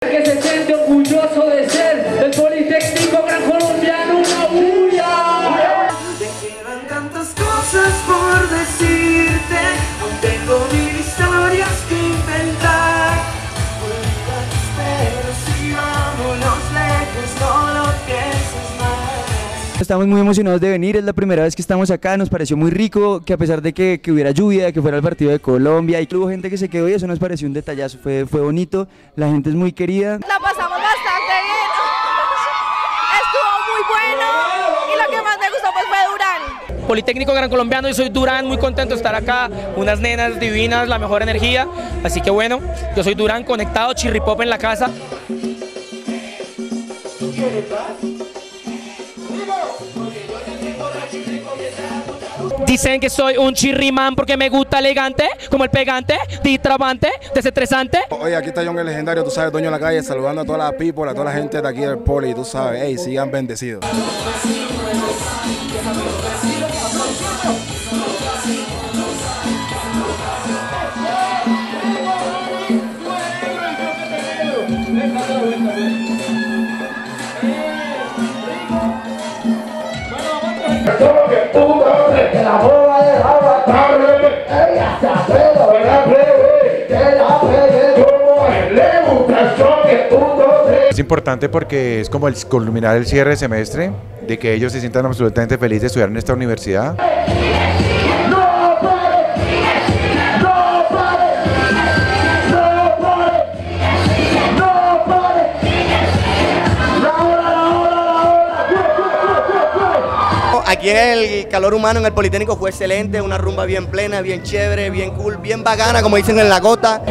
que se siente orgulloso de ser el Politécnico Gran Colombiano, una bulla. Quedan tantas cosas Estamos muy emocionados de venir, es la primera vez que estamos acá, nos pareció muy rico, que a pesar de que, que hubiera lluvia, que fuera el partido de Colombia, y hubo gente que se quedó y eso nos pareció un detallazo, fue, fue bonito, la gente es muy querida. La pasamos bastante bien. Estuvo muy bueno y lo que más me gustó pues fue Durán. Politécnico Gran Colombiano y soy Durán, muy contento de estar acá, unas nenas divinas, la mejor energía, así que bueno, yo soy Durán, conectado, chirripop en la casa. Dicen que soy un chirrimán porque me gusta elegante, como el pegante, ditrabante, desestresante. Oye, aquí está John el legendario, tú sabes, Doño de la calle, saludando a toda la people, a toda la gente de aquí del poli, tú sabes, hey, sigan bendecidos. Es importante porque es como el culminar el cierre de semestre, de que ellos se sientan absolutamente felices de estudiar en esta universidad. Aquí el calor humano en el Politécnico fue excelente, una rumba bien plena, bien chévere, bien cool, bien bacana, como dicen en la costa.